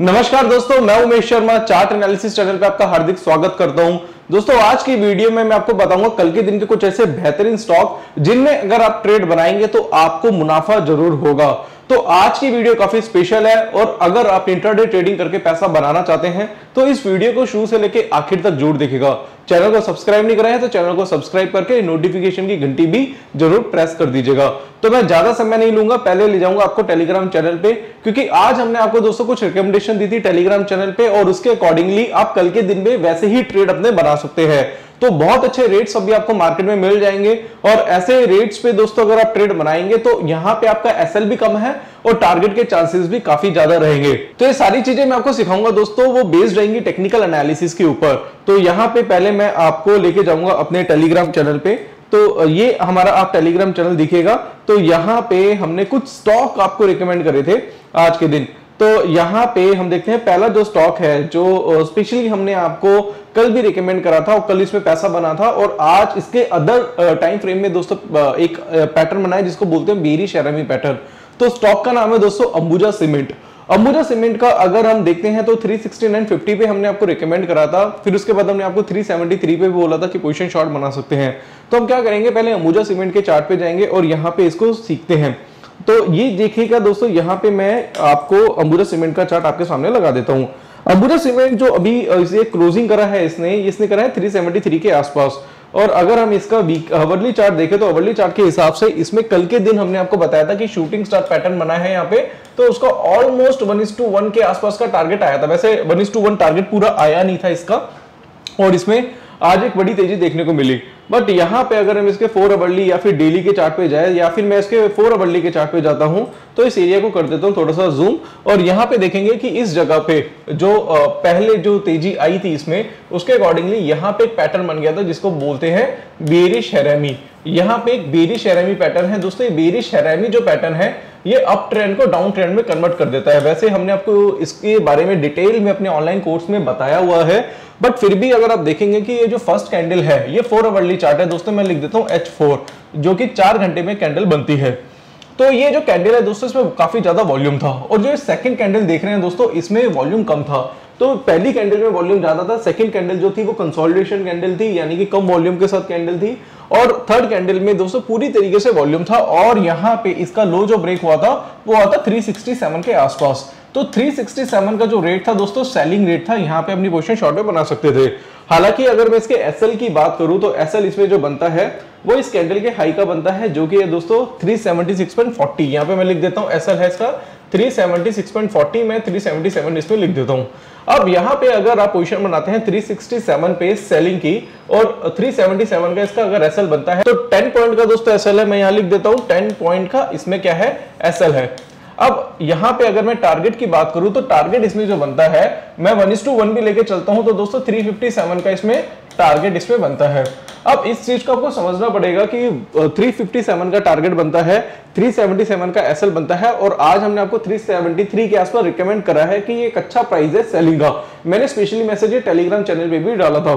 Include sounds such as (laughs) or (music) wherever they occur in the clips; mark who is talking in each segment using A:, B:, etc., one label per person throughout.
A: नमस्कार दोस्तों, मैं Umesh Sharma, chart analysis channel पे आपका हार्दिक स्वागत करता हूँ। दोस्तों, आज की वीडियो में मैं आपको बताऊँगा कल के दिन के कुछ ऐसे बेहतरीन स्टॉक जिनमें अगर आप ट्रेड बनाएँगे तो आपको मुनाफा ज़रूर होगा। तो आज की वीडियो काफ़ी स्पेशल है और अगर आप इंटरडे ट्रेडिंग करके पैसा बनाना चाहते हैं तो इस वीडियो को शुरू से लेकर आखिर तक ज़रूर देखेगा चैनल को सब्सक्राइब नहीं करा है तो चैनल को सब्सक्राइब करके नोटिफिकेशन की घंटी भी ज़रूर प्रेस कर दीजिएगा। तो मैं ज़्यादा समय नहीं लूँगा, पहले ले जाऊँगा आपको टेलीग्राम चैनल पे, क्योंकि आज हमने आपको दोस्तों कुछ रिकमेंडेशन दी थी टेलीग्राम चैनल पे और उसके अकॉर्डिंगली आप कल के दिन में वैसे ही ट्रेड अपने बना सकते हैं। तो बहुत अच्छे रेट्स अभी आपको मार्केट में मिल जाएँगे और ऐसे रेट्स पे दोस्तों अगर आप ट्रेड बनाएँगे तो यहाँ पे आपका एसएल भी कम है और टारगेट के चांसेस भी काफ़ी ज़्यादा रहेंगे। तो ये सारी चीज़ें मैं आपको सिखाऊँगा दोस्तों, वो बेस्ड रहेंगी टेक्निकल एनालिसिस के ऊपर। तो यहाँ पे पहले मैं आपको लेके जाऊँगा अपने टेलीग्राम चैनल पे। तो ये हमारा आप टेलीग्राम चैनल दिखेगा। तो यहाँ पे हमने कुछ स्टॉक आपको रिकमेंड करे थे आज के दिन। तो यहाँ पे हम देखते हैं, पहला जो स्टॉक है, जो स्पेशली हमने आपको कल भी रिकमेंड करा था और कल इसमें पैसा बना था और आज इसके अदर टाइम फ्रेम में दोस्तों एक पैटर्न बनाया जिसको बोलते हैं बेरी शेरमी पैटर्न तो स्टॉक का नाम है दोस्तों अंबुजा सीमेंट अंबुजा सीमेंट का अगर हम देखते हैं तो 369.50 पे हमने आपको रिकमेंड करा था, फिर उसके बाद हमने आपको 373 पे भी बोला था कि पोजीशन शॉर्ट बना सकते हैं। तो हम क्या करेंगे, पहले अंबुजा सीमेंट के चार्ट पे जाएँगे और यहाँ पे इसको सीखते हैं। तो ये देखिएगा दोस्तों, यहाँ पे मैं आपको अंबुजा सीमेंट का चार्ट आपके सामने लगा देता हूँ। अंबुजा सीमेंट जो अभी इसे क्लोजिंग करा है इसने इसने करा है 373 के आसपास। और अगर हम इसका अवरली चार्ट देखें तो अवर्ली चार्ट के हिसाब से इसमें कल के दिन हमने आपको बताया था कि शूटिंग स्टार पैटर्न बना है यहाँ पे तो उसका almost one is to one के आसपास का टारगेट आया था। वैसे one is to one target पूरा आया नहीं था इसका। और इसमें आज एक बड़ी तेज़ी देखने को मिली। बट यहाँ पे अगर हम इसके फोर अवर्ली या फिर डेली के चार्ट पे जाए, या फिर मैं इसके फोर अवर्ली के चार्ट पे जाता हूँ तो इस एरिया को कर देता हूँ थोड़ा सा जूम और यहाँ पे देखेंगे कि इस जगह पे जो पहले जो तेज़ी आई थी इसमें, उसके अकॉर्डिंगली यहाँ पे एक पैटर्न बन गया था जिसको बोलते हैं बेरिश हैरेमी यहाँ पे एक बेरिश हैरेमी पैटर्न है। दोस्तों बेरिश हैरेमी जो पैटर्न है ये अप ट्रेंड को डाउन ट्रेंड में कन्वर्ट कर देता है। वैसे हमने आपको इसके बारे में डिटेल में अपने ऑनलाइन कोर्स में बताया हुआ है। बट फिर भी अगर आप देखेंगे कि ये जो फ़र्स्ट कैंडल है, ये फोर अवर्ली चार्ट है। दोस्तों, मैं लिख देता हूँ एच जो कि चार घंटे में कैंडल बनती है। तो ये जो कैंडल है, दोस्तों, इसमें काफ़ी ज़्यादा वॉल्यूम था। और जो सेकंड कैंडल देख रहे हैं, दोस्तों, इसमें वॉल्यूम कम था। तो पहली कैंडल में वॉल्यूम ज़्यादा था सेकंड कैंडल जो थी वो कंसोलिडेशन कैंडल थी, यानी कि कम वॉल्यूम के साथ कैंडल थी, और थर्ड कैंडल में दोस्तों पूरी तरीके से वॉल्यूम था, और यहाँ पे इसका लो जो ब्रेक हुआ था, वो आता था 367 के आसपास। तो 367 का जो रेट था दोस्तों सेलिंग रेट था, यहाँ पे अपनी पोजिशन शॉर्ट में बना सकते थे। हालाँकि अगर मैं इसके एसएल की बात करूँ तो एसएल इसमें जो बनता है, वो इस कैंडल के हाई का बनता है, जो कि है दोस्तों 376.40 यहाँ पे मैं लिख देता हूँ एसएल है इसका 376.40 मैं 377 इसमें लिख देता हूँ। अब यहाँ पे अगर आप पोजीशन बनाते हैं 367 पे सेलिंग की, और 377 का इसका अगर एसएल बनता है तो 10 पॉइंट का दोस्तों एसएल है, मैं यहाँ लिख देता हूँ 10 पॉइंट का इसमें क्या है एसएल है। अब यहाँ पे अगर मैं टारगेट की बात करूँ तो टारगेट इसमें जो बनता है, मैं वन टू वन भी लेके चलता हूँ तो दोस्तों 357 का इसमें टारगेट इसमें बनता है। अब इस चीज़ को आपको समझना पड़ेगा कि 357 का टारगेट बनता है 377 का एसएल बनता है, और आज हमने आपको 373 के आसपास रिकमेंड करा है कि ये एक अच्छा प्राइस है सेलिंग का। मैंने स्पेशली मैसेज टेलीग्राम चैनल पे भी डाला था।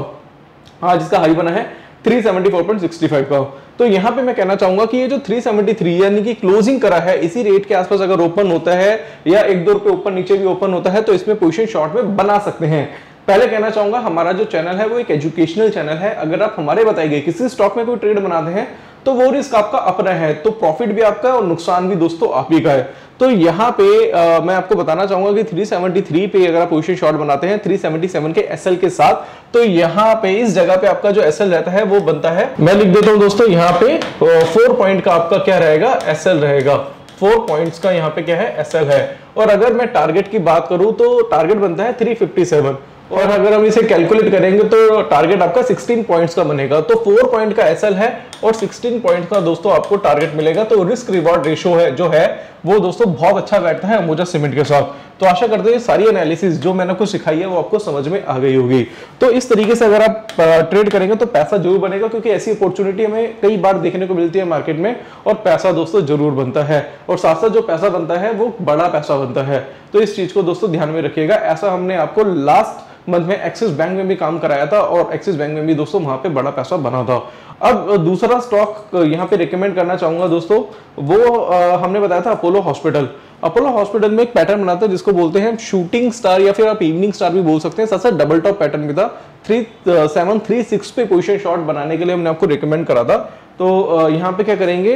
A: आज इसका हाई बना है 374.65 का। तो यहाँ पे मैं कहना चाहूँगा कि ये जो 373 यानी कि क्लोजिंग करा है, इसी रेट के आसपास अगर ओपन होता है या एक दो रुपए ऊपर नीचे भी ओपन होता है तो इसमें पोजिशन शॉर्ट में बना सकते हैं। पहले कहना चाहूँगा, हमारा जो चैनल है वो एक एजुकेशनल चैनल है। अगर आप हमारे बताए गए किसी स्टॉक में कोई ट्रेड बनाते हैं तो वो रिस्क आपका अपना है तो प्रॉफिट भी आपका है और नुकसान भी दोस्तों आप ही का है। तो यहाँ पे आ, मैं आपको बताना चाहूँगा कि 373 पे अगर आप पोजिशन शॉर्ट बनाते हैं 377 के एसएल के साथ तो यहाँ पे इस जगह पे आपका जो एसएल रहता है वो बनता है। मैं लिख देता हूँ दोस्तों यहाँ पे फोर पॉइंट का आपका क्या रहेगा? एसएल रहेगा। फोर पॉइंट्स का यहाँ पे क्या है? एसएल है। और अगर मैं टारगेट की बात करूँ तो टारगेट बनता है 357 और अगर हम इसे कैलकुलेट करेंगे तो टारगेट आपका 16 पॉइंट्स का बनेगा। तो 4 पॉइंट का एसएल है और 16 पॉइंट का दोस्तों आपको टारगेट मिलेगा। तो रिस्क रिवॉर्ड रेशियो है, जो है, वो दोस्तों बहुत अच्छा बैठता है अमूजा सीमेंट के साथ। तो आशा करते हैं सारी एनालिसिस जो मैंने आपको सिखाई है, वो आपको समझ में आ गई होगी। तो इस तरीके से अगर आप ट्रेड करेंगे तो पैसा ज़रूर बनेगा, क्योंकि ऐसी अपॉर्चुनिटी हमें कई बार देखने को मिलती है मार्केट में और पैसा दोस्तों ज़रूर बनता है। और साथ साथ जो पैसा बनता है, वो बड़ा पैसा बनता है। तो इस चीज़ को दोस्तों ध्यान में रखिएगा। ऐसा हमने आपको लास्ट मंथ में एक्सिस बैंक में भी काम कराया था और एक्सिस बैंक में भी दोस्तों वहाँ पे बड़ा पैसा बना था। अब दूसरा स्टॉक यहाँ पे रिकमेंड करना चाहूँगा दोस्तों, वो हमने बताया था अपोलो हॉस्पिटल अपोलो हॉस्पिटल में एक पैटर्न बनाता है जिसको बोलते हैं शूटिंग स्टार या फिर आप इवनिंग स्टार भी बोल सकते हैं। साथ साथ डबल टॉप पैटर्न भी था। थ्री सेवन थ्री सिक्स पे पोजिशन शॉट बनाने के लिए हमने आपको रिकमेंड करा था। तो यहाँ पे क्या करेंगे?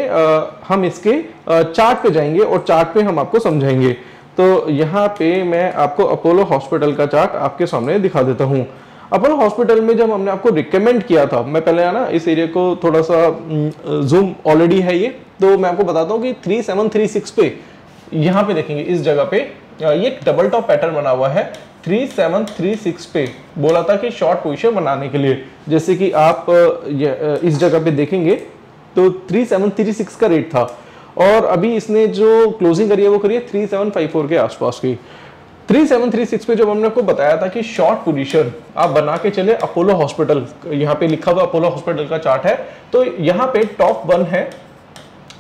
A: हम इसके चार्ट पे जाएँगे और चार्ट पे हम आपको समझाएँगे। तो यहाँ पे मैं आपको अपोलो हॉस्पिटल का चार्ट आपके सामने दिखा देता हूँ। अपोलो हॉस्पिटल में जब हमने आपको रिकमेंड किया था, मैं पहले ना, इस एरिया को थोड़ा सा जूम ऑलरेडी है ये। तो मैं आपको बताता हूँ कि थ्री सेवन थ्री सिक्स पे यहाँ पे देखेंगे, इस जगह पे ये एक डबल टॉप पैटर्न बना हुआ है थ्री सेवन थ्री सिक्स पे। बोला था कि शॉर्ट पोजिशन बनाने के लिए। जैसे कि आप इस जगह पे देखेंगे तो थ्री सेवन थ्री सिक्स का रेट था। और अभी इसने जो क्लोजिंग करी है, वो करी है थ्री सेवन फाइव फोर के आसपास की। थ्री सेवन थ्री सिक्स पे जब हमने आपको बताया था कि शॉर्ट पोजीशन आप बना के चले अपोलो हॉस्पिटल यहाँ पे लिखा हुआ अपोलो हॉस्पिटल का चार्ट है तो यहाँ पे टॉप वन है,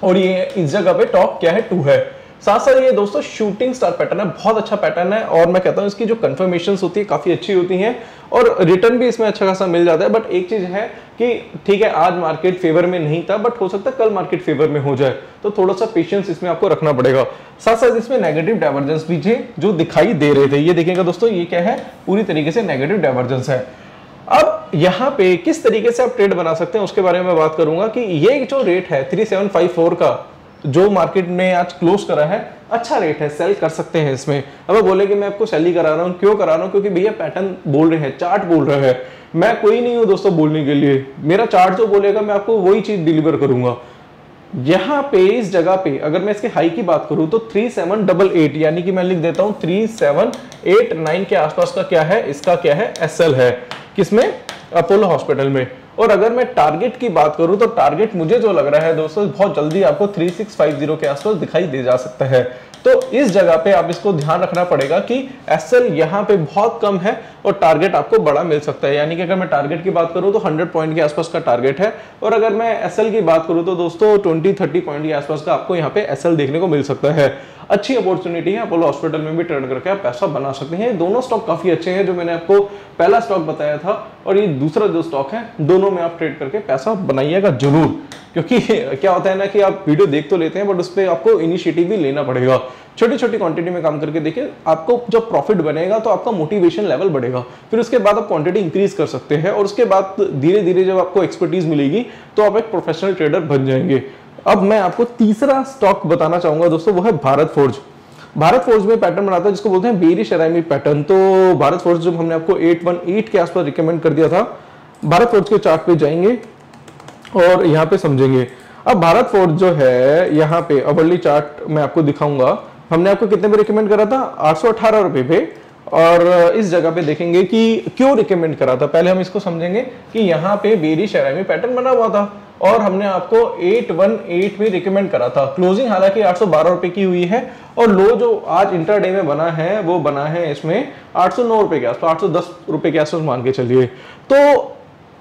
A: और ये इस जगह पे टॉप क्या है? टू है। साथ साथ ये दोस्तों शूटिंग स्टार पैटर्न है, बहुत अच्छा पैटर्न है और मैं कहता हूँ इसकी जो कन्फर्मेशन होती है, काफ़ी अच्छी होती हैं और रिटर्न भी इसमें अच्छा खासा मिल जाता है। बट एक चीज़ है कि ठीक है, आज मार्केट फेवर में नहीं था बट हो सकता है कल मार्केट फेवर में हो जाए तो थोड़ा सा पेशेंस इसमें आपको रखना पड़ेगा। साथ साथ इसमें नेगेटिव डाइवर्जेंस भी थे जो दिखाई दे रहे थे, ये देखेंगे दोस्तों, ये क्या है? पूरी तरीके से नेगेटिव डाइवर्जेंस है। अब यहाँ पे किस तरीके से आप ट्रेड बना सकते हैं, उसके बारे में बात करूँगा कि ये जो रेट है 3754 का जो मार्केट ने आज क्लोज करा है अच्छा रेट है सेल कर सकते हैं इसमें। अब बोले कि मैं आपको सेल ही करा रहा हूँ। क्यों करा रहा हूँ? क्योंकि भैया पैटर्न बोल रहे हैं चार्ट बोल रहे हैं। मैं कोई नहीं हूँ दोस्तों बोलने के लिए। मेरा चार्ट जो बोलेगा, मैं आपको वही चीज़ डिलीवर करूँगा। यहाँ पे, इस जगह पे, अगर मैं इसके हाई की बात करूँ तो थ्री सेवन डबल एट यानी कि मैं लिख देता हूँ थ्री सेवन एट नाइन के आसपास का क्या है? इसका क्या है? एसएल है। किसमें? अपोलो हॉस्पिटल में। और अगर मैं टारगेट की बात करूँ तो टारगेट मुझे जो लग रहा है दोस्तों, बहुत जल्दी आपको 3650 के आसपास दिखाई दे जा सकता है। तो इस जगह पे आप इसको ध्यान रखना पड़ेगा कि एस एल यहाँ पे बहुत कम है और टारगेट आपको बड़ा मिल सकता है। यानी कि अगर मैं टारगेट की बात करूँ तो 100 पॉइंट के आसपास का टारगेट है। और अगर मैं एस एल की बात करूँ तो दोस्तों 20 30 पॉइंट के आसपास का आपको यहाँ पे एस एल देखने को मिल सकता है। अच्छी अपॉर्चुनिटी है अपोलो हॉस्पिटल में भी ट्रेड करके आप पैसा बना सकते हैं। दोनों स्टॉक काफ़ी अच्छे हैं, जो मैंने आपको पहला स्टॉक बताया था, और ये दूसरा जो स्टॉक है, दोनों में आप ट्रेड करके पैसा बनाइएगा ज़रूर। क्योंकि (laughs) क्या होता है ना कि आप वीडियो देख तो लेते हैं बट उस पर आपको इनिशिएटिव भी लेना पड़ेगा। छोटी छोटी क्वांटिटी में काम करके देखिए, आपको जब प्रॉफिट बनेगा तो आपका मोटिवेशन लेवल बढ़ेगा। फिर उसके बाद आप क्वांटिटी इंक्रीज कर सकते हैं और उसके बाद धीरे धीरे जब आपको एक्सपर्टीज मिलेगी तो आप एक प्रोफेशनल ट्रेडर बन जाएँगे। अब मैं आपको तीसरा स्टॉक बताना चाहूँगा दोस्तों, वो है भारत फोर्ज भारत फोर्ज में पैटर्न बनाता है, जिसको बोलते हैं बेरी शरामी पैटर्न तो भारत फोर्ज जब हमने आपको 818 के आसपास रिकमेंड कर दिया था भारत फोर्ज के चार्ट पे जाएँगे और यहाँ पे समझेंगे। अब भारत फोर्ज जो है, यहाँ पे अवर्ली चार्ट मैं आपको दिखाऊँगा। हमने आपको कितने पे रिकमेंड करा था? आठ सौ रुपए पे। और इस जगह पे देखेंगे कि क्यों रिकमेंड करा था। पहले हम इसको समझेंगे कि यहाँ पे बेरी शरामी पैटर्न बना हुआ था और हमने आपको 818 में रिकमेंड करा था। क्लोजिंग हालाँकि आठ सौ बारह रुपए की हुई है और लो जो आज इंटरडे में बना है, वो बना है इसमें आठ सौ नौ रुपए के आसपास, आठ सौ दस रुपए के आसपास मान के चलिए। तो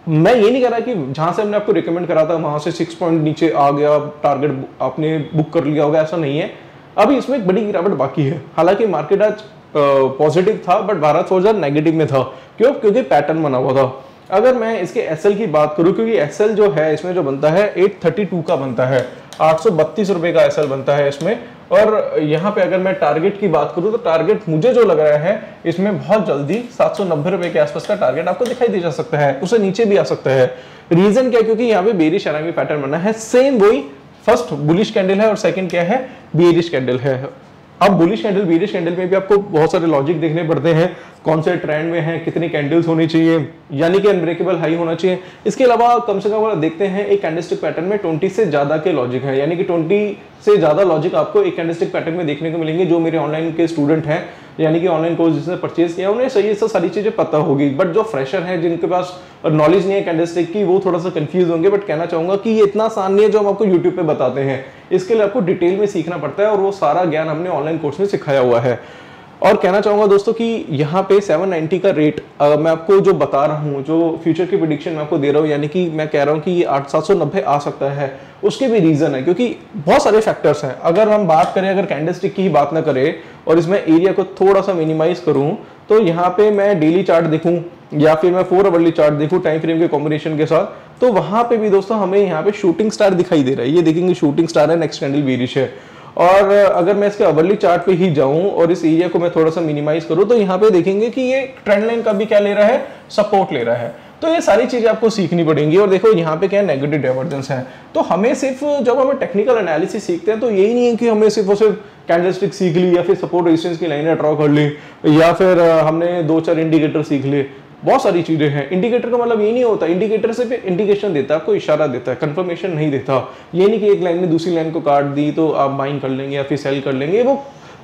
A: मैं ये नहीं कह रहा कि जहाँ से हमने आपको रिकमेंड करा था, वहाँ से सिक्स पॉइंट नीचे आ गया टारगेट आपने बुक कर लिया होगा, ऐसा नहीं है। अभी इसमें एक बड़ी गिरावट बाकी है। हालाँकि मार्केट आज पॉजिटिव था बट भारत फोर्ज नेगेटिव में था। क्यों? क्योंकि पैटर्न बना हुआ था। अगर मैं इसके एस की बात करूँ, क्योंकि एस जो है, इसमें जो बनता है 832 का बनता है। आठ सौ का एसएल बनता है इसमें। और यहाँ पे अगर मैं टारगेट की बात करूँ तो टारगेट मुझे जो लग रहा है, इसमें बहुत जल्दी सात सौ के आसपास का टारगेट आपको दिखाई दे जा सकता है, उसे नीचे भी आ सकता है। रीजन क्या क्योंकि यहाँ पे बेरिश एनामी पैटर्न बना है। सेम वही फ़र्स्ट बुलिश कैंडल है और सेकंड क्या है? बेरिश कैंडल है। अब बुलिश कैंडल बीरिश कैंडल में भी आपको बहुत सारे लॉजिक देखने पड़ते हैं, कौन से ट्रेंड में है, कितनी कैंडल्स होनी चाहिए, यानी कि अनब्रेकेबल हाई होना चाहिए। इसके अलावा कम से कम अगर देखते हैं, एक कैंडलस्टिक पैटर्न में 20 से ज़्यादा के लॉजिक है, यानी कि 20 से ज़्यादा लॉजिक आपको एक कैंडलस्टिक पैटर्न में देखने को मिलेंगे, जो मेरे ऑनलाइन के स्टूडेंट हैं। यानी कि ऑनलाइन कोर्स जिसने परचेज किया उन्हें सही से सारी चीज़ें पता होगी। बट जो फ्रेशर है जिनके पास नॉलेज नहीं है कैंडलस्टिक की वो थोड़ा सा कंफ्यूज होंगे बट कहना चाहूँगा कि ये इतना आसान नहीं है जो हम आपको यूट्यूब पे बताते हैं। इसके लिए आपको डिटेल में सीखना पड़ता है और वो सारा ज्ञान हमने ऑनलाइन कोर्स में सिखाया हुआ है। और कहना चाहूँगा दोस्तों कि यहाँ पे 790 का रेट आ, मैं आपको जो बता रहा हूँ जो फ्यूचर की प्रिडिक्शन मैं आपको दे रहा हूँ यानी कि मैं कह रहा हूँ कि ये आठ सात सौ नब्बे आ सकता है। उसके भी रीजन है क्योंकि बहुत सारे फैक्टर्स हैं। अगर हम बात करें अगर कैंडलस्टिक की ही बात ना करें और इसमें एरिया को थोड़ा सा मिनिमाइज करूँ तो यहाँ पे मैं डेली चार्ट देखूँ, या फिर मैं फोर अवर्ली चार्ट देखूँ टाइम फ्रेम के कॉम्बिनेशन के साथ तो वहाँ पे भी दोस्तों हमें यहाँ पे शूटिंग स्टार दिखाई दे रहा है। ये देखेंगे शूटिंग स्टार है नेक्स्ट कैंडल बेरिश है। और अगर मैं इसके अवर्ली चार्ट पे ही जाऊँ और इस एरिया को मैं थोड़ा सा मिनिमाइज करूँ तो यहाँ पे देखेंगे कि ये ट्रेंड लाइन का भी क्या ले रहा है? सपोर्ट ले रहा है। तो ये सारी चीज़ें आपको सीखनी पड़ेंगी। और देखो, यहाँ पे क्या नेगेटिव डाइवर्जेंस है। तो हमें सिर्फ़, जब हमें टेक्निकल एनालिसिस सीखते हैं तो यही नहीं है कि हमें सिर्फ़ और सिर्फ़ कैंडलस्टिक सीख ली, या फिर सपोर्ट रेजिस्टेंस की लाइनें ड्रॉ कर ली, या फिर हमने दो चार इंडिकेटर सीख लिए। बहुत सारी चीज़ें हैं। इंडिकेटर का मतलब ये नहीं होता। इंडिकेटर से फिर इंडिकेशन देता है आपको इशारा देता है कंफर्मेशन नहीं देता। ये नहीं कि एक लाइन ने दूसरी लाइन को काट दी तो आप बाइंग कर लेंगे या फिर सेल कर लेंगे। वो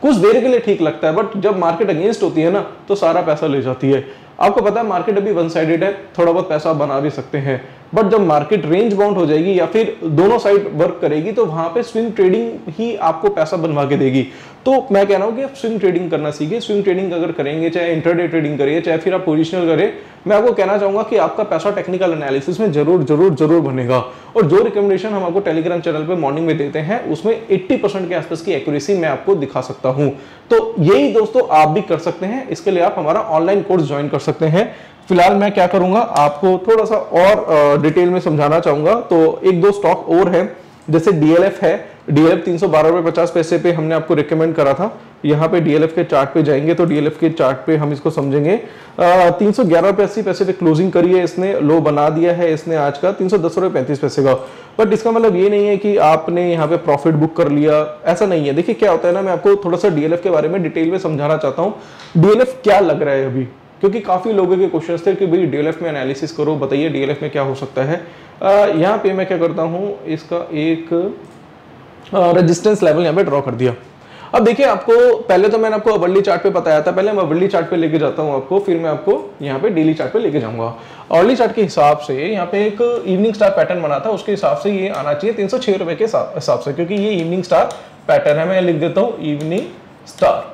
A: कुछ देर के लिए ठीक लगता है बट जब मार्केट अगेंस्ट होती है ना तो सारा पैसा ले जाती है। आपको पता है मार्केट अभी वन साइडेड है, थोड़ा बहुत पैसा बना भी सकते हैं। बट जब मार्केट रेंज बाउंड हो जाएगी या फिर दोनों साइड वर्क करेगी तो वहाँ पे स्विंग ट्रेडिंग ही आपको पैसा बनवा के देगी। तो मैं कह रहा हूँ कि आप स्विंग ट्रेडिंग करना सीखिए। स्विंग ट्रेडिंग अगर करेंगे, चाहे इंटरडे ट्रेडिंग करिए, चाहे फिर आप पोजिशनल करें मैं आपको कहना चाहूँगा कि आपका पैसा टेक्निकल एनालिसिस में ज़रूर ज़रूर ज़रूर बनेगा। और जो रिकमेंडेशन हम आपको टेलीग्राम चैनल पर मॉर्निंग में देते हैं, उसमें 80 परसेंट के आसपास की एक्यूरेसी मैं आपको दिखा सकता हूँ। तो यही दोस्तों आप भी कर सकते हैं। इसके लिए आप हमारा ऑनलाइन कोर्स ज्वाइन कर सकते हैं। फ़िलहाल मैं क्या करूँगा, आपको थोड़ा सा और डिटेल में समझाना चाहूँगा। तो एक दो स्टॉक और है, जैसे डीएलएफ है। डीएलएफ तीन सौ बारह रुपए पचास पैसे पे हमने आपको रिकमेंड करा था। यहाँ पे डीएलएफ के चार्ट पे जाएँगे तो डीएलएफ के चार्ट पे हम इसको समझेंगे। तीन सौ ग्यारह रुपए अस्सी पैसे पे क्लोजिंग करी है इसने लो बना दिया है इसने आज का, तीन सौ दस रुपए पैंतीस पैसे का। बट इसका मतलब ये नहीं है कि आपने यहाँ पे प्रॉफिट बुक कर लिया, ऐसा नहीं है। देखिए क्या होता है ना, मैं आपको थोड़ा सा डीएलएफ के बारे में डिटेल में समझाना चाहता हूँ। डीएलएफ क्या लग रहा है अभी? क्योंकि काफ़ी लोगों के क्वेश्चन थे कि भाई डीएलएफ में एनालिसिस करो, बताइए डीएलएफ में क्या हो सकता है। यहाँ पे मैं क्या करता हूँ, इसका एक रेजिस्टेंस लेवल यहाँ पे ड्रॉ कर दिया। अब देखिए आपको, पहले तो मैंने आपको अवर्ली चार्ट पे बताया था, पहले मैं अवर्ली चार्ट पे लेके जाता हूँ आपको, फिर मैं आपको यहाँ पे डेली चार्ट पे लेके जाऊँगा। अर्ली चार्ट के हिसाब से यहाँ पे एक इवनिंग स्टार पैटर्न बना था, उसके हिसाब से ये आना चाहिए तीन सौ छह रुपए के हिसाब से, क्योंकि ये इवनिंग स्टार पैटर्न है, मैं लिख देता हूँ evening star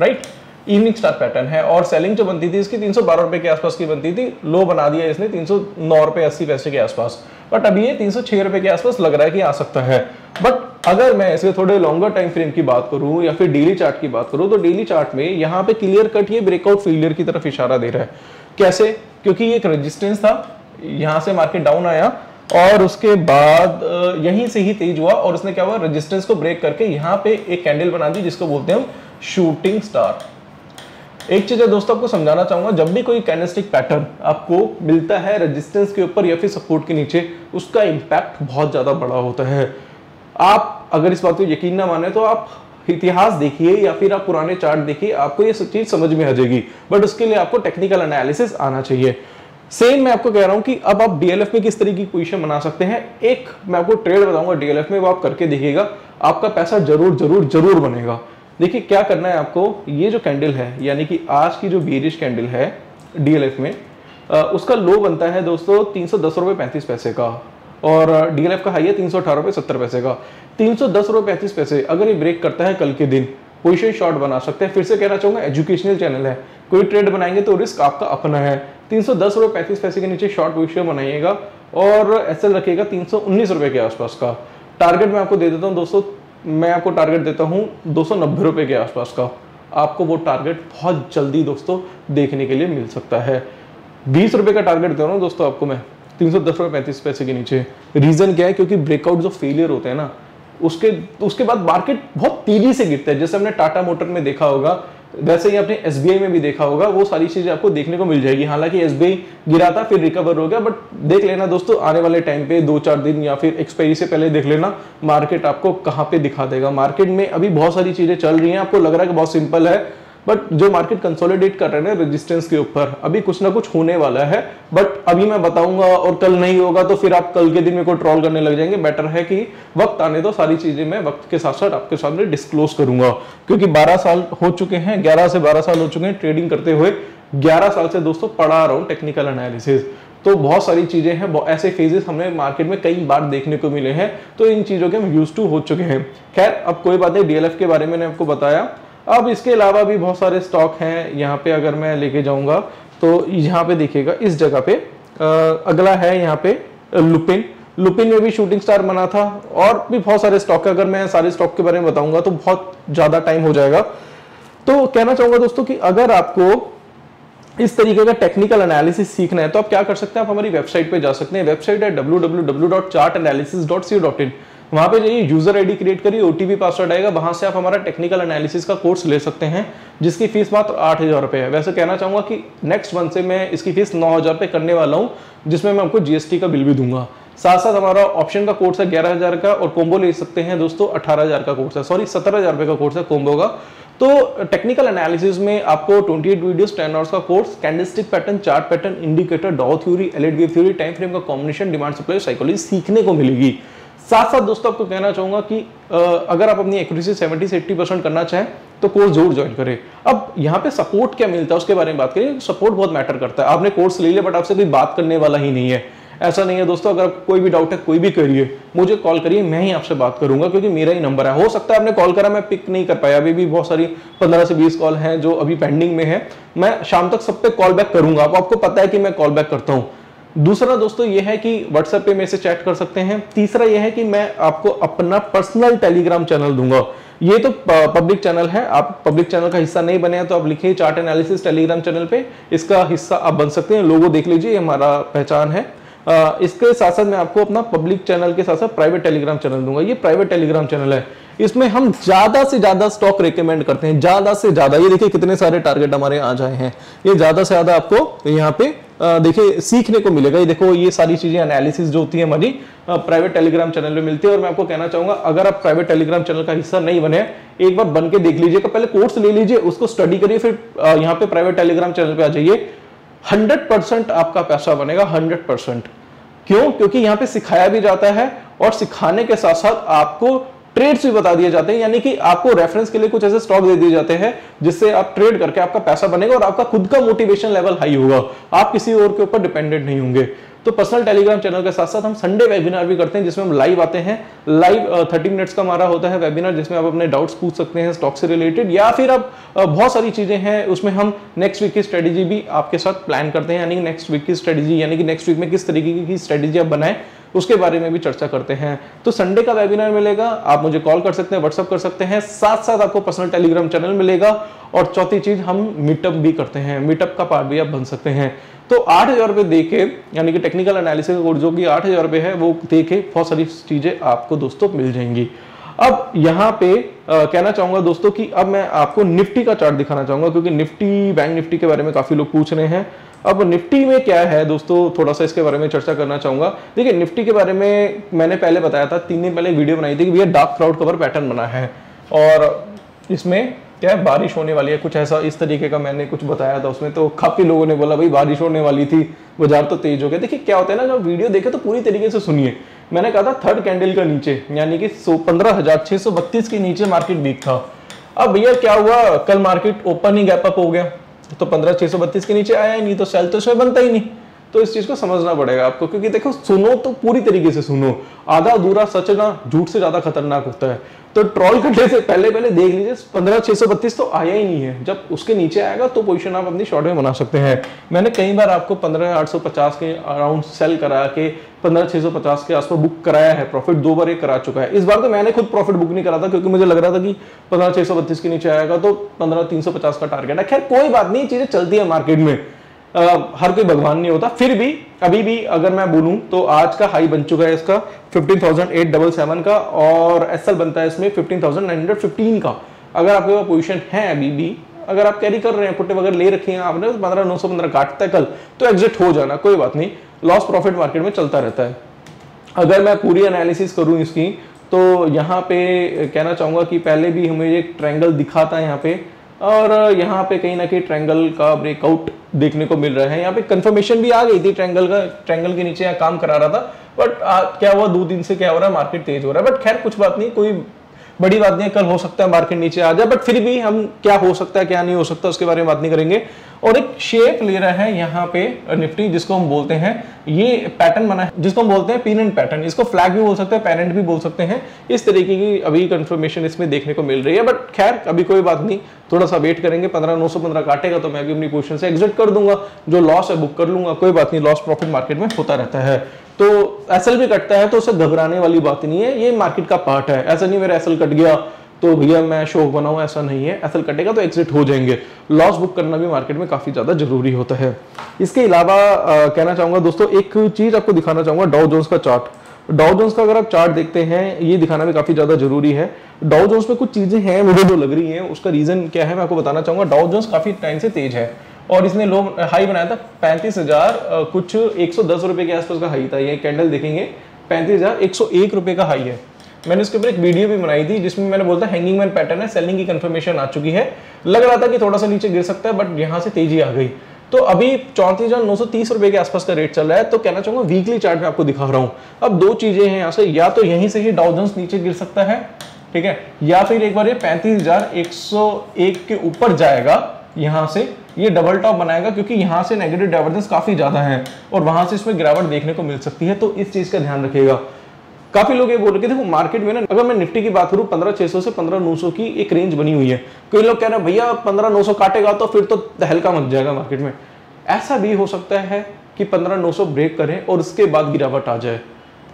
A: right evening star pattern है और सेलिंग जो बनती थी, इसकी तीन सौ बारह रुपए के आसपास की बनती थी लो बना दिया इसने तीन सौ नौ रुपए अस्सी पैसे के आसपास। बट अभी ये तीन सौ छह रुपए के आसपास लग रहा है कि आ सकता है। बट अगर मैं इसके थोड़े लॉन्गर टाइम फ्रेम की बात करूँ या फिर डेली चार्ट की बात करूँ तो डेली चार्ट में यहाँ पे क्लियर कट ये ब्रेकआउट फेलियर की तरफ़ इशारा दे रहा है। कैसे? क्योंकि ये एक रेजिस्टेंस था, यहाँ से मार्केट डाउन आया और उसके बाद यहीं से ही तेज हुआ और उसने क्या हुआ? रेजिस्टेंस को ब्रेक करके यहाँ पे एक कैंडल बना दी, जिसको बोलते हैं हम शूटिंग स्टार एक चीज़ है दोस्तों, आपको समझाना चाहूँगा, जब भी कोई कैनेस्टिक पैटर्न आपको मिलता है रेजिस्टेंस के ऊपर या फिर सपोर्ट के नीचे, उसका इंपैक्ट बहुत ज़्यादा बड़ा होता है। आप अगर इस बात को यकीन ना माने तो आप इतिहास देखिए या फिर आप पुराने चार्ट देखिए, आपको ये सब चीज़ समझ में आ जाएगी। बट उसके लिए आपको टेक्निकल एनालिसिस आना चाहिए। सेम मैं आपको कह रहा हूँ कि अब आप डीएलएफ में किस तरीके की पोजीशन बना सकते हैं। एक, मैं आपको ट्रेड बताऊँगा डीएलएफ में, वो आप करके देखिएगा, आपका पैसा ज़रूर ज़रूर ज़रूर बनेगा। देखिए, क्या करना है आपको? ये जो कैंडल है, यानी कि आज की जो बेरिश कैंडल है डीएलएफ में उसका लो बनता है दोस्तों तीन सौ दस रुपये पैंतीस पैसे का और डीएलएफ का हाई है तीन सौ अठारह रुपये सत्तर पैसे का। तीन सौ दस रुपये पैंतीस पैसे, अगर ये ब्रेक करता है कल के दिन पोजिशन शॉर्ट बना सकते हैं। फिर से कहना चाहूँगा एजुकेशनल चैनल है। कोई ट्रेड बनाएँगे तो रिस्क आपका अपना है। तीन सौ दस रुपये पैंतीस पैसे के नीचे शॉर्ट पोजिशन बनाइएगा और एस रखिएगा तीन सौ उन्नीस रुपये के आसपास का। टारगेट मैं आपको दे देता हूँ दोस्तों मैं आपको टारगेट देता हूँ दो सौ के आसपास का। आपको वो टारगेट बहुत जल्दी दोस्तों देखने के लिए मिल सकता है। बीस रुपये का टारगेट दे रहा हूँ दोस्तों आपको मैं, तीन सौ दस रुपये पैंतीस पैसे के नीचे। रीज़न क्या है? क्योंकि ब्रेकआउट जो फेलियर होते हैं ना, उसके उसके बाद मार्केट बहुत तेज़ी से गिरता है। जैसे हमने टाटा मोटर में देखा होगा वैसे ही आपने एसबीआई में भी देखा होगा, वो सारी चीज़ें आपको देखने को मिल जाएगी। हालाँकि एस गिरा था, फिर रिकवर हो गया बट देख लेना दोस्तों, आने वाले टाइम पे दो चार दिन या फिर एक्सपायरी से पहले देख लेना मार्केट आपको कहाँ पे दिखा देगा। मार्केट में अभी बहुत सारी चीज़ें चल रही हैं, आपको लग रहा है कि बहुत सिंपल है बट जो मार्केट कंसोलिडेट कर रहे हैं रेजिस्टेंस के ऊपर, अभी कुछ ना कुछ होने वाला है। बट अभी मैं बताऊँगा और कल नहीं होगा तो फिर आप कल के दिन में को ट्रॉल करने लग जाएँगे। बेटर है कि वक्त आने दो, सारी चीज़ें मैं वक्त के साथ साथ आपके सामने डिस्क्लोज करूँगा। क्योंकि 12 साल हो चुके हैं 11 से 12 साल हो चुके हैं ट्रेडिंग करते हुए। 11 साल से दोस्तों पढ़ा रहा हूँ टेक्निकल एनालिसिस तो बहुत सारी चीज़ें हैं ऐसे फेजेस हमने मार्केट में कई बार देखने को मिले हैं। तो इन चीज़ों के हम यूज़ टू हो चुके हैं। खैर, अब कोई बात नहीं डीएलएफ के बारे में आपको बताया। अब इसके अलावा भी बहुत सारे स्टॉक हैं, यहाँ पे अगर मैं लेके जाऊँगा तो यहाँ पे देखिएगा, इस जगह पे अगला है यहाँ पे लुपिन लुपिन में भी शूटिंग स्टार बना था, और भी बहुत सारे स्टॉक है। अगर मैं सारे स्टॉक के बारे में बताऊँगा तो बहुत ज़्यादा टाइम हो जाएगा। तो कहना चाहूँगा दोस्तों कि अगर आपको इस तरीके का टेक्निकल एनालिसिस सीखना है तो आप क्या कर सकते हैं? आप हमारी वेबसाइट पे जा सकते हैं। वेबसाइट है www.chartanalysis.co.in वहाँ पे जाइए यूज़र आईडी क्रिएट करिए ओटीपी पासवर्ड आएगा, वहाँ से आप हमारा टेक्निकल एनालिसिस का कोर्स ले सकते हैं, जिसकी फ़ीस मात्र आठ हज़ार रुपए है। वैसे कहना चाहूँगा कि नेक्स्ट मंथ से मैं इसकी फ़ीस नौ हज़ार रुपए करने वाला हूँ, जिसमें मैं आपको जीएसटी का बिल भी दूँगा। साथ साथ हमारा ऑप्शन का कोर्स है ग्यारह हज़ार का, और कोम्बो ले सकते हैं दोस्तों, अठारह हज़ार का कोर्स है। सॉरी सत्रह हज़ार का कोर्स है कोम्बो का। तो टेक्निकल एनालिसिस में आपको 28 वीडियोस 10 आवर्स का course candlestick pattern chart pattern indicator Dow theory Elliott wave theory time frame का कॉम्बिनेशन डिमांड सप्लाई साइकोलॉजी सीखने को मिलेगी। साथ साथ दोस्तों, आपको कहना चाहूँगा कि अगर आप अपनी एक्यूरेसी 70 से 80 परसेंट करना चाहें तो कोर्स ज़रूर ज्वाइन करें। अब यहाँ पे सपोर्ट क्या मिलता है, उसके बारे में बात करें। सपोर्ट बहुत मैटर करता है। आपने कोर्स ले लिया बट आपसे कोई बात करने वाला ही नहीं है। ऐसा नहीं है दोस्तों, अगर कोई भी डाउट है, कोई भी करिए मुझे कॉल करिए, मैं ही आपसे बात करूँगा, क्योंकि मेरा ही नंबर है। हो सकता है आपने कॉल करा, मैं पिक नहीं कर पाया। अभी भी बहुत सारी पंद्रह से बीस कॉल हैं, जो अभी पेंडिंग में है। मैं शाम तक सब पे कॉल बैक करूँगा। आप, आपको पता है कि मैं कॉल बैक करता हूँ। दूसरा दोस्तों ये है कि व्हाट्सएप पे मेरे से चैट कर सकते हैं। तीसरा ये है कि मैं आपको अपना पर्सनल टेलीग्राम चैनल दूँगा। ये तो पब्लिक चैनल है। आप पब्लिक चैनल का हिस्सा नहीं बने हैं तो आप लिखिए चार्ट एनालिसिस टेलीग्राम चैनल पे। इसका हिस्सा आप बन सकते हैं। लोगो देख लीजिए हमारा पहचान है। इसके साथ साथ मैं आपको अपना पब्लिक चैनल के साथ साथ प्राइवेट टेलीग्राम चैनल दूँगा। ये प्राइवेट टेलीग्राम चैनल है। इसमें हम ज़्यादा से ज़्यादा स्टॉक रिकमेंड करते हैं। ज़्यादा से ज़्यादा। ये देखिए कितने सारे टारगेट हमारे आ जाए हैं। ये ज़्यादा से ज़्यादा आपको यहाँ पे देखिए, सीखने को मिलेगा। ये देखो, ये सारी चीज़ें एनालिसिस जो होती है हमारी प्राइवेट टेलीग्राम चैनल पे मिलती है और मैं आपको कहना चाहूँगा, अगर आप प्राइवेट टेलीग्राम चैनल का हिस्सा नहीं बने, एक बार बन के देख लीजिएगा पहले कोर्स ले लीजिए, उसको स्टडी करिए, फिर यहाँ पे प्राइवेट टेलीग्राम चैनल पे आ जाइए। हंड्रेड परसेंट आपका पैसा बनेगा हंड्रेड परसेंट क्यों? क्योंकि यहाँ पे सिखाया भी जाता है और सिखाने के साथ साथ आपको ट्रेड्स भी बता दिए जाते हैं, यानी कि आपको रेफरेंस के लिए कुछ ऐसे स्टॉक दे दिए जाते हैं, जिससे आप ट्रेड करके आपका पैसा बनेगा और आपका खुद का मोटिवेशन लेवल हाई होगा। आप किसी और के ऊपर डिपेंडेंट नहीं होंगे। तो पर्सनल टेलीग्राम चैनल के साथ साथ हम संडे वेबिनार भी करते हैं, जिसमें हम लाइव आते हैं। लाइव थर्टी मिनट्स का हमारा होता है वेबिनार जिसमें आप अपने डाउट्स पूछ सकते हैं स्टॉक से रिलेटेड या फिर आप बहुत सारी चीज़ें हैं, उसमें हम नेक्स्ट वीक की स्ट्रेटेजी भी आपके साथ प्लान करते हैं। यानी नेक्स्ट वीक की स्ट्रेटेजी यानी कि नेक्स्ट वीक में किस तरीके की स्ट्रेटेजी आप बनाए उसके बारे में भी चर्चा करते हैं। तो संडे का वेबिनार मिलेगा आप मुझे कॉल कर सकते हैं व्हाट्सअप कर सकते हैं साथ साथ आपको पर्सनल टेलीग्राम चैनल मिलेगा और चौथी चीज़ हम मीटअप भी करते हैं। मीटअप का पार्ट भी आप बन सकते हैं। तो आठ हज़ार रुपए दे के यानी कि टेक्निकल एनालिसिस कोर्स जो कि आठ हज़ार रुपए है वो दे के बहुत सारी चीज़ें आपको दोस्तों मिल जाएँगी। अब यहाँ पे आ, कहना चाहूँगा दोस्तों कि अब मैं आपको निफ्टी का चार्ट दिखाना चाहूँगा क्योंकि निफ्टी बैंक निफ्टी के बारे में काफ़ी लोग पूछ रहे हैं। अब निफ्टी में क्या है दोस्तों? थोड़ा सा इसके बारे में चर्चा करना चाहूँगा। देखिए, निफ्टी के बारे में मैंने पहले बताया था, तीन दिन पहले वीडियो बनाई थी कि भैया डार्क क्राउड कवर पैटर्न बना है। और इसमें क्या है, बारिश होने वाली है। कुछ ऐसा इस तरीके का मैंने कुछ बताया था उसमें। तो काफ़ी लोगों ने बोला, भाई, बारिश होने वाली थी, बाज़ार तो तेज हो गया। देखिए, क्या होता है ना, जब वीडियो देखे तो पूरी तरीके से सुनिए। मैंने कहा था, थर्ड कैंडल का नीचे, यानी कि पंद्रह हज़ार छह सौ बत्तीस के नीचे मार्केट वीक था। अब भैया, क्या हुआ? कल मार्केट ओपन ही गैप अप हो गया। तो पंद्रह छह सौ बत्तीस के नीचे आया ही नहीं तो सेल तो इसमें बनता ही नहीं। तो इस चीज़ को समझना पड़ेगा आपको, क्योंकि देखो, सुनो तो पूरी तरीके से सुनो। आधा अधूरा सच ना, झूठ से ज़्यादा खतरनाक होता है। तो ट्रॉल करने से पहले पहले देख लीजिए, पंद्रह, छह सौ बत्तीस तो आया ही नहीं है। जब उसके नीचे आएगा तो पोजिशन आप अपनी शॉर्ट में बना सकते हैं। मैंने कई बार आपको पंद्रह, आठ सौ पचास के अराउंड सेल करा के, पंद्रह, छह सौ पचास के आसपास बुक कराया है। प्रॉफिट दो बार एक करा चुका है। इस बार तो मैंने खुद प्रॉफिट बुक नहीं करा था, क्योंकि मुझे लग रहा था कि पंद्रह, छह सौ बत्तीस के नीचे आएगा तो पंद्रह, तीन सौ पचास का टारगेट है। खैर, कोई बात नहीं, चीज़ें चलती है मार्केट में। हर कोई भगवान नहीं होता। फिर भी अभी भी अगर मैं बोलूँ तो आज का हाई बन चुका है इसका 15,877 का और एसएल बनता है इसमें 15,915 का। अगर आपके पास पोजीशन है अभी भी अगर आप कैरी कर रहे हैं पुट्टे वगैरह ले रखे हैं आपने तो पंद्रह नौ सौ पंद्रह काटता है कल तो एग्जिट हो जाना कोई बात नहीं। लॉस प्रॉफिट मार्केट में चलता रहता है। अगर मैं पूरी एनालिसिस करूँ इसकी तो यहाँ पे कहना चाहूँगा कि पहले भी हमें एक ट्रैंगल दिखा था यहाँ पे। और यहाँ पे कहीं ना कहीं ट्रैंगल का ब्रेकआउट देखने को मिल रहा है। यहाँ पे कंफर्मेशन भी आ गई थी ट्रैंगल का ट्रैंगल के नीचे यहाँ काम करा रहा था बट क्या हुआ? दो दिन से क्या हो रहा है? मार्केट तेज हो रहा है। बट खैर, कुछ बात नहीं, कोई बड़ी बात नहीं है, कल हो सकता है मार्केट नीचे आ जाए बट फिर भी हम क्या हो सकता है, क्या नहीं हो सकता, उसके बारे में बात नहीं करेंगे। और एक शेप ले रहा है यहाँ पे निफ्टी जिसको हम बोलते हैं, ये पैटर्न बना है, जिसको हम बोलते हैं एंड पैटर्न इसको फ्लैग भी बोल सकते हैं पैरेंट भी बोल सकते हैं। इस तरीके की अभी कंफर्मेशन इसमें देखने को मिल रही है बट खैर, अभी कोई बात नहीं, थोड़ा सा वेट करेंगे, पंद्रह नौ सौ पंद्रह काटेगा तो मैं भी अपनी पोजिशन से एग्जिट कर दूँगा। जो लॉस है बुक कर लूँगा, कोई बात नहीं लॉस प्रॉफिट मार्केट में होता रहता है। तो एसएल भी कटता है तो उसे घबराने वाली बात नहीं है। ये मार्केट का पार्ट है। ऐसा नहीं, मेरा एसएल कट गया तो भैया मैं शौक बनाऊँ, ऐसा नहीं है। एसएल कटेगा तो एग्जिट हो जाएँगे। लॉस बुक करना भी मार्केट में काफ़ी ज़्यादा ज़रूरी होता है। इसके अलावा कहना चाहूँगा दोस्तों, एक चीज़ आपको दिखाना चाहूँगा डाउ जोन्स का चार्ट डाउ जोन्स का अगर आप चार्ट देखते हैं, ये दिखाना भी काफ़ी ज़्यादा ज़रूरी है। डाउ जोन्स में कुछ चीज़ें हैं मुझे जो लग रही हैं। उसका रीजन क्या है, मैं आपको बताना चाहूँगा। डाउ जोन्स काफ़ी टाइम से तेज है। और इसने लो हाई बनाया था पैंतीस हज़ार कुछ एक सौ दस रुपए के आसपास का हाई था। ये कैंडल देखेंगे। पैंतीस हज़ार एक सौ एक रुपए का हाई है। मैंने उसके ऊपर एक वीडियो भी बनाई थी, जिसमें मैंने बोलता हैंगिंग मैन पैटर्न है सेलिंग की कंफर्मेशन आ चुकी है। लग रहा था कि थोड़ा सा नीचे गिर सकता है बट यहाँ से तेज़ी आ गई। तो अभी चौंतीस हज़ार नौ सौ तीस रुपए के आसपास का रेट चल रहा है। तो कहना चाहूँगा वीकली चार्ट में आपको दिखा रहा हूँ। अब दो चीज़ें हैं यहाँ से या तो यहीं से ही डाउजेंस नीचे गिर सकता है, ठीक है, या फिर एक बार ये पैंतीस हज़ार एक सौ एक के ऊपर जाएगा। यहाँ से ये डबल टॉप बनाएगा क्योंकि यहाँ से नेगेटिव डाइवर्जेंस काफ़ी ज़्यादा है और वहाँ से इसमें गिरावट देखने को मिल सकती है तो इस चीज़ का ध्यान रखिएगा काफ़ी लोग ये बोल रहे देखो मार्केट में ना, अगर मैं निफ्टी की बात करूँ, पंद्रह छह सौ पंद्रह नौ की एक रेंज बनी हुई है। कई लोग कह रहे हैं, भैया, पंद्रह नौ काटेगा तो फिर तो हल्का मच जाएगा मार्केट में। ऐसा भी हो सकता है कि पंद्रह नौ ब्रेक करें और उसके बाद गिरावट आ जाए।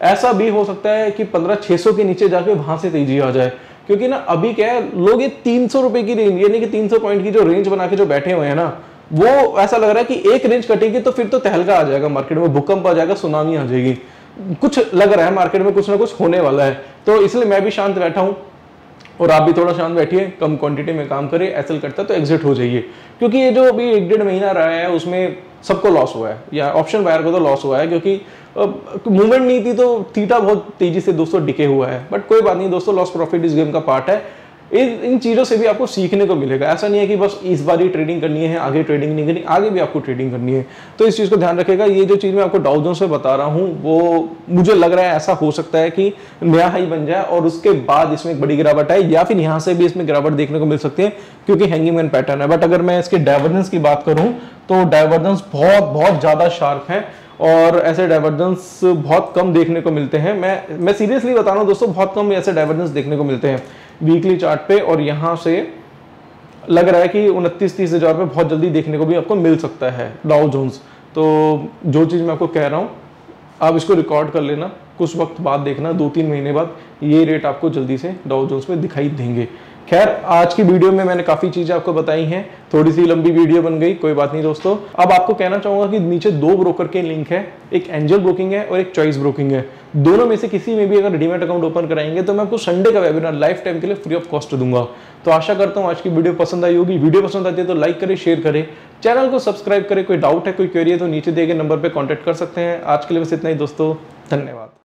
A: ऐसा भी हो सकता है कि पंद्रह छह के नीचे जाके वहाँ से तेज़ी आ जाए। क्योंकि ना अभी क्या है, लोग ये तीन सौ रुपए की रेंज यानी कि तीन सौ पॉइंट की जो रेंज बना के जो बैठे हुए हैं ना, वो ऐसा लग रहा है कि एक रेंज कटेगी तो फिर तो तहलका आ जाएगा मार्केट में भूकंप आ जाएगा सुनामी आ जाएगी। कुछ लग रहा है मार्केट में कुछ ना कुछ होने वाला है। तो इसलिए मैं भी शांत बैठा हूँ और आप भी थोड़ा शांत बैठिए, कम क्वांटिटी में काम करिए एसएल करता तो एग्जिट हो जाइए। क्योंकि ये जो अभी एक डेढ़ महीना रहा है, उसमें सबको लॉस हुआ है, या ऑप्शन बायर को तो लॉस हुआ है, क्योंकि मूवमेंट नहीं थी तो थीटा बहुत तेज़ी से दोस्तों डिके हुआ है। बट कोई बात नहीं, दोस्तों लॉस प्रॉफिट इस गेम का पार्ट है। इन इन चीज़ों से भी आपको सीखने को मिलेगा। ऐसा नहीं है कि बस इस बार ही ट्रेडिंग करनी है, आगे ट्रेडिंग नहीं करनी, आगे भी आपको ट्रेडिंग करनी है। तो इस चीज़ को ध्यान रखेगा ये जो चीज़ मैं आपको डाउजों से बता रहा हूँ, वो मुझे लग रहा है ऐसा हो सकता है कि नया हाई बन जाए और उसके बाद इसमें एक बड़ी गिरावट आए, या फिर यहाँ से भी इसमें गिरावट देखने को मिल सकती है, क्योंकि हैंगिंग मैन पैटर्न है। बट अगर मैं इसके डाइवर्जेंस की बात करूँ तो डाइवर्जेंस बहुत बहुत ज़्यादा शार्प है। और ऐसे डाइवर्जेंस बहुत कम देखने को मिलते हैं। मैं मैं सीरियसली बता रहा हूँ दोस्तों, बहुत कम ऐसे डाइवर्जेंस देखने को मिलते हैं वीकली चार्ट पे और यहाँ से लग रहा है कि उनतीस तीस हज़ार रुपये बहुत जल्दी देखने को भी आपको मिल सकता है डाउ जोन्स तो जो चीज़ मैं आपको कह रहा हूँ, आप इसको रिकॉर्ड कर लेना, कुछ वक्त बाद देखना, दो तीन महीने बाद ये रेट आपको जल्दी से डाउ जोन्स में दिखाई देंगे। खैर, आज की वीडियो में मैंने काफ़ी चीज़ें आपको बताई हैं। थोड़ी सी लंबी वीडियो बन गई, कोई बात नहीं दोस्तों। अब आपको कहना चाहूँगा कि नीचे दो ब्रोकर के लिंक है, एक एंजल ब्रोकिंग है और एक चॉइस ब्रोकिंग है। दोनों में से किसी में भी अगर डीमेट अकाउंट ओपन कराएँगे तो मैं आपको संडे का वेबिनार लाइफ टाइम के लिए फ्री ऑफ़ कॉस्ट दूँगा। तो आशा करता हूँ आज की वीडियो पसंद आई होगी। वीडियो पसंद आती है तो लाइक करें शेयर करें। चैनल को सब्सक्राइब करें, कोई डाउट है, कोई क्वेरी है तो नीचे दिए गए नंबर पर कॉन्टेक्ट कर सकते हैं। आज के लिए बस इतना ही दोस्तों, धन्यवाद।